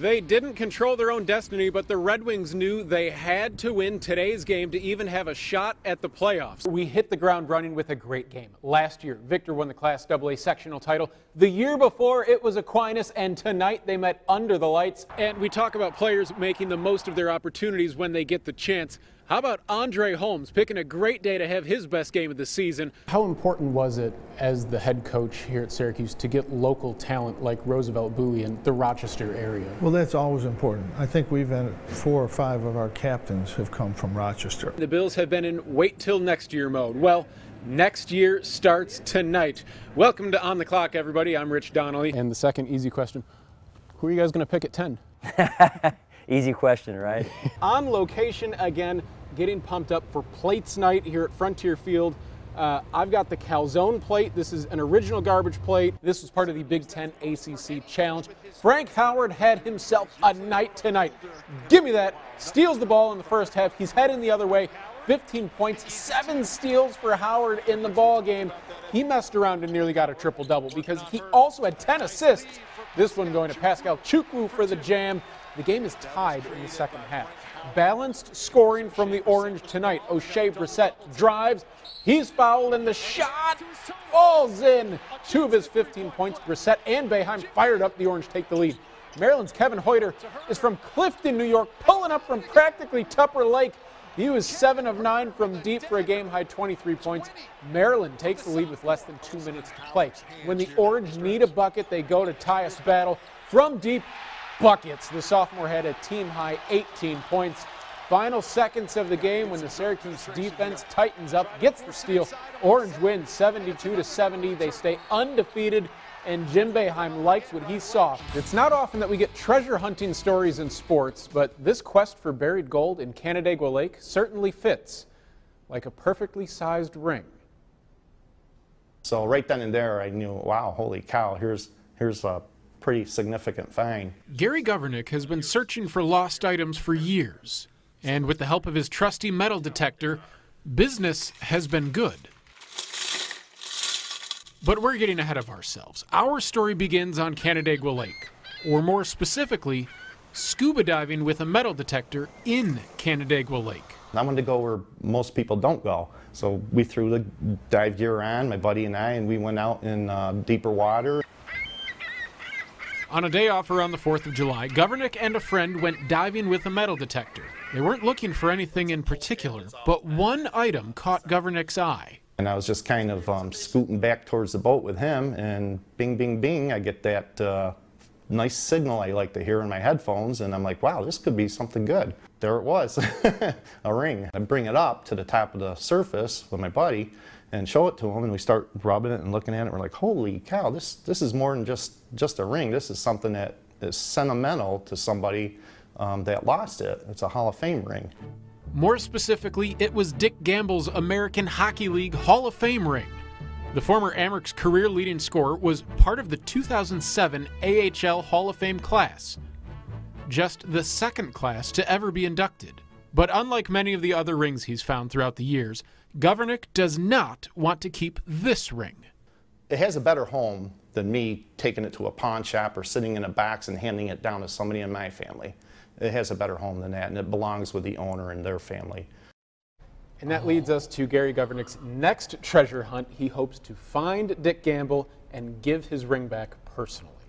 They didn't control their own destiny, but the Red Wings knew they had to win today's game to even have a shot at the playoffs. We hit the ground running with a great game. Last year, Victor won the Class AA sectional title. The year before, it was Aquinas, and tonight they met under the lights. And we talk about players making the most of their opportunities when they get the chance. How about Andre Holmes picking a great day to have his best game of the season? How important was it as the head coach here at Syracuse to get local talent like Roosevelt Bowie in the Rochester area? Well, that's always important. I think we've had four or five of our captains have come from Rochester. The Bills have been in wait till next year mode. Well, next year starts tonight. Welcome to On the Clock, everybody. I'm Rich Donnelly. And the second easy question who are you guys going to pick at 10? Easy question, right? On location again, getting pumped up for plates night here at Frontier Field. Uh, I've got the calzone plate. This is an original garbage plate. This was part of the Big Ten ACC Challenge. Frank Howard had himself a night tonight. Give me that. Steals the ball in the first half. He's heading the other way. 15 points, seven steals for Howard in the ball game. He messed around and nearly got a triple double because he also had 10 assists. This one going to Pascal Chukwu for the jam. The game is tied in the second half. Balanced scoring from the Orange tonight. Oshae Brissett drives. He's fouled, and the shot falls in. Two of his 15 points. Brissett and Boeheim fired up. The Orange take the lead. Maryland's Kevin Huerter is from Clifton, New York, pulling up from practically Tupper Lake. He was 7 of 9 from deep for a game high 23 points. Maryland takes the lead with less than two minutes to play. When the Orange need a bucket, they go to Tyus Battle from deep buckets. The sophomore had a team high 18 points. Final seconds of the game when the Syracuse defense tightens up, gets the steal. Orange wins 72 to 70. They stay undefeated and Jim Boeheim likes what he saw. It's not often that we get treasure hunting stories in sports, but this quest for buried gold in Canandaigua Lake certainly fits like a perfectly sized ring. So right then and there, I knew, wow, holy cow, here's here's a pretty significant find. Gary Governick has been searching for lost items for years, and with the help of his trusty metal detector, business has been good. But we're getting ahead of ourselves. Our story begins on Canandaigua Lake, or more specifically, scuba diving with a metal detector in Canandaigua Lake. I wanted to go where most people don't go. So we threw the dive gear on, my buddy and I, and we went out in uh, deeper water. On a day off around the 4th of July, Governick and a friend went diving with a metal detector. They weren't looking for anything in particular, but one item caught Governick's eye. And I was just kind of um, scooting back towards the boat with him, and bing, bing, bing, I get that uh, nice signal I like to hear in my headphones, and I'm like, wow, this could be something good. There it was, a ring. I bring it up to the top of the surface with my buddy and show it to him, and we start rubbing it and looking at it. We're like, holy cow, this, this is more than just, just a ring. This is something that is sentimental to somebody um, that lost it. It's a Hall of Fame ring. More specifically, it was Dick Gamble's American Hockey League Hall of Fame ring. The former Amerks career leading scorer was part of the 2007 AHL Hall of Fame class, just the second class to ever be inducted. But unlike many of the other rings he's found throughout the years, Governick does not want to keep this ring. It has a better home than me taking it to a pawn shop or sitting in a box and handing it down to somebody in my family. It has a better home than that, and it belongs with the owner and their family. And that leads us to Gary Governick's next treasure hunt. He hopes to find Dick Gamble and give his ring back personally.